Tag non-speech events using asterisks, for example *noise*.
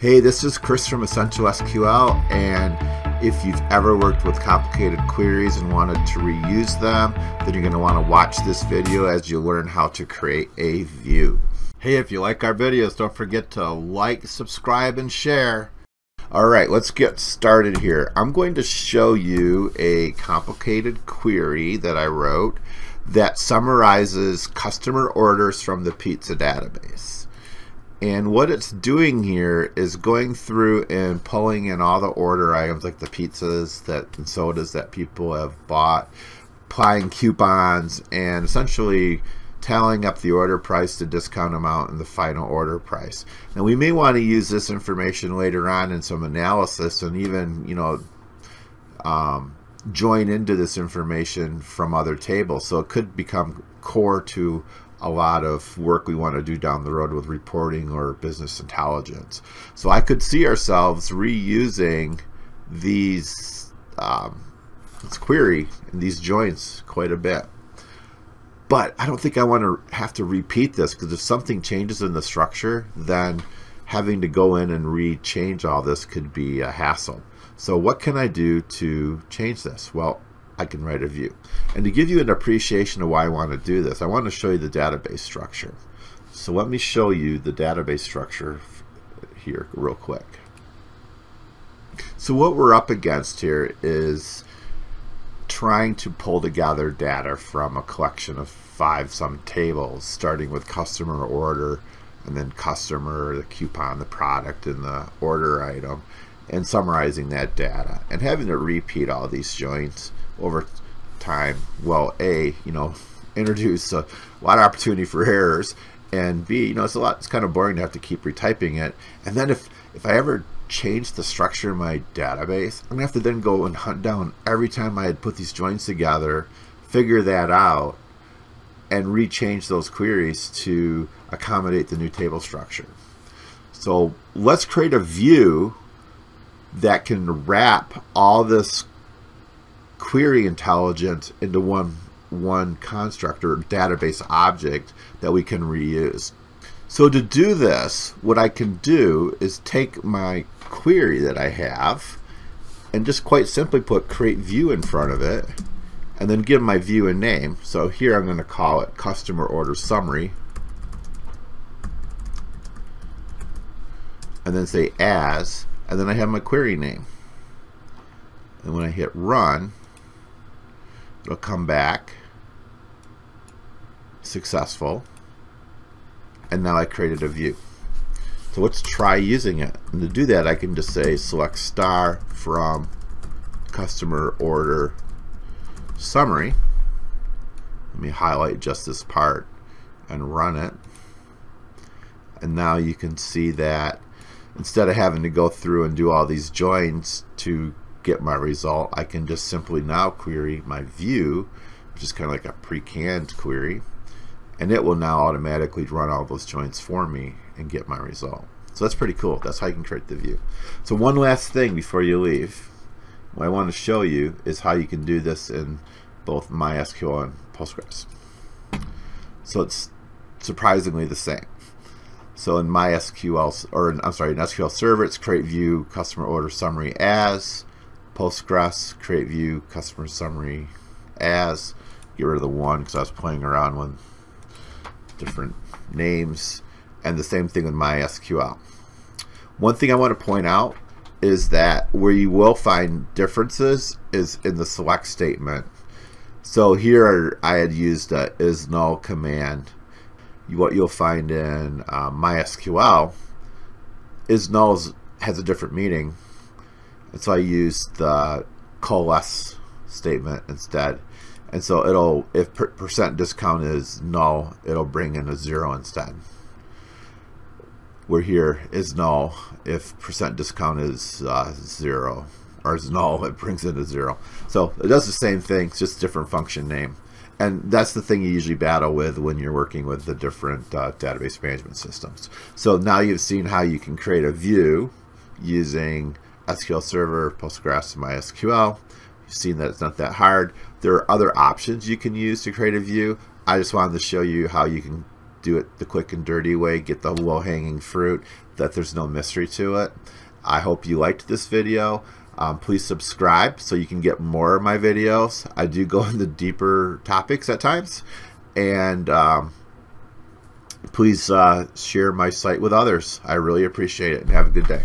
Hey, this is Chris from Essential SQL, and if you've ever worked with complicated queries and wanted to reuse them, then you're going to want to watch this video as you learn how to create a view. Hey, if you like our videos, don't forget to like, subscribe, and share. All right, let's get started here. I'm going to show you a complicated query that I wrote that summarizes customer orders from the pizza database. And what it's doing here is going through and pulling in all the order items like the pizzas that and sodas that people have bought, applying coupons, and essentially tallying up the order price, the discount amount, and the final order price. And we may want to use this information later on in some analysis and even, you know, um, join into this information from other tables. So it could become core to a lot of work we want to do down the road with reporting or business intelligence. So I could see ourselves reusing these um, this query and these joins quite a bit. But I don't think I want to have to repeat this because if something changes in the structure, then having to go in and re-change all this could be a hassle. So what can I do to change this? Well, I can write a view. And to give you an appreciation of why I want to do this, I want to show you the database structure. So let me show you the database structure here real quick. So what we're up against here is trying to pull together data from a collection of five some tables, starting with customer order, and then customer, the coupon, the product, and the order item, and summarizing that data. And having to repeat all these joins over time well a you know *laughs* introduce a lot of opportunity for errors and b you know it's a lot it's kind of boring to have to keep retyping it. And then if if i ever change the structure of my database i'm gonna have to then go and hunt down every time i had put these joins together figure that out and rechange those queries to accommodate the new table structure. So let's create a view that can wrap all this query intelligence into one one construct or database object that we can reuse. So to do this, what I can do is take my query that I have and just quite simply put create view in front of it and then give my view a name. So here I'm going to call it customer order summary and then say as and then I have my query name. And when I hit run, it'll come back successful. And now I created a view. So let's try using it. And to do that I can just say select star from customer order summary. Let me highlight just this part and run it. And now you can see that instead of having to go through and do all these joins to get my result, I can just simply now query my view, which is kind of like a pre-canned query, and it will now automatically run all those joins for me and get my result. So that's pretty cool. That's how you can create the view. So one last thing before you leave, what I want to show you is how you can do this in both MySQL and Postgres. So it's surprisingly the same. So in MySQL, or in, I'm sorry, in SQL Server, it's create view customer order summary as. Postgres, create view, customer summary as, get rid of the one because I was playing around with different names, and the same thing with MySQL. One thing I want to point out is that where you will find differences is in the select statement. So here I had used a is null command. What you'll find in uh, MySQL is null has a different meaning and so I used the coalesce statement instead. And so it'll, if per percent discount is null, it'll bring in a zero instead. Where here is null, if percent discount is uh, zero, or is null, *laughs* it brings in a zero. So it does the same thing, it's just different function name. And that's the thing you usually battle with when you're working with the different uh, database management systems. So now you've seen how you can create a view using SQL Server, Postgres, MySQL. You've seen that it's not that hard. There are other options you can use to create a view. I just wanted to show you how you can do it the quick and dirty way, get the low hanging fruit, that there's no mystery to it. I hope you liked this video. Um, please subscribe so you can get more of my videos. I do go *laughs* into deeper topics at times. And um, please uh, share my site with others. I really appreciate it and have a good day.